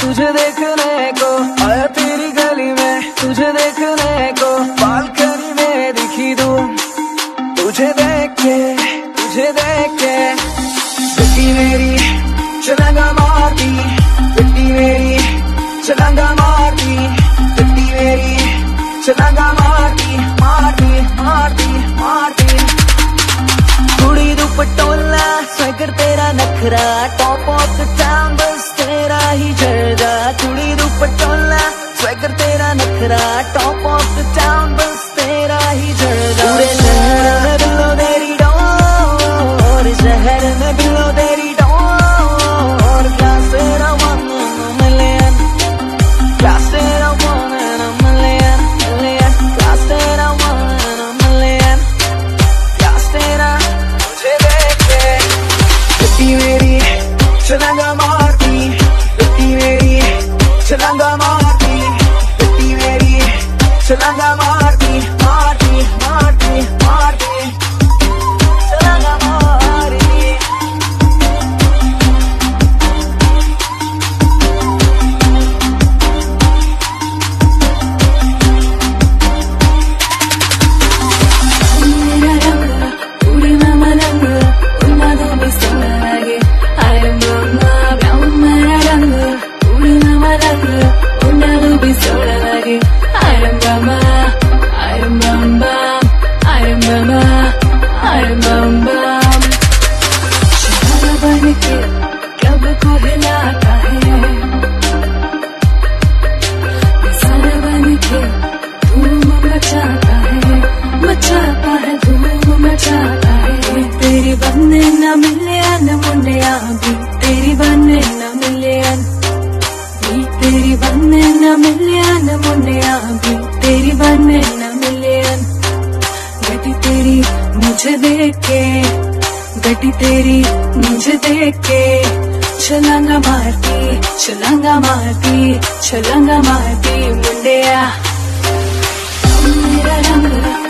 तुझे देखने को, आया तेरी गली में तुझे देखने को। बालकनी में दिखी दू तुझे देख के, तुझे देख के। बेटी मेरी चलंगा मारती बेटी मेरी चलंगा मारती बेटी मेरी चलंगा मारती। नखरा टॉप ऑफ़ द टाउन बस तेरा ही जर्दा कुड़ी दुपटोला स्वेगर तेरा नखरा टॉप ऑफ़ द टाउन बस चलंगा मारती बेटी के कब को हिलाता है बन के धूम मचाता है मचाता है धूम मचाता है तेरी बनने न मिले न मुंडिया तेरी बनने न मिले तेरी बनने न मिले न मुंडिया तेरी बनने न मिले गटी तेरी मुझे देख गटी तेरी मुझे देख के छलांगा मारती छलांगा मारती छलांगा मारती मुंडिया। मेरा रंग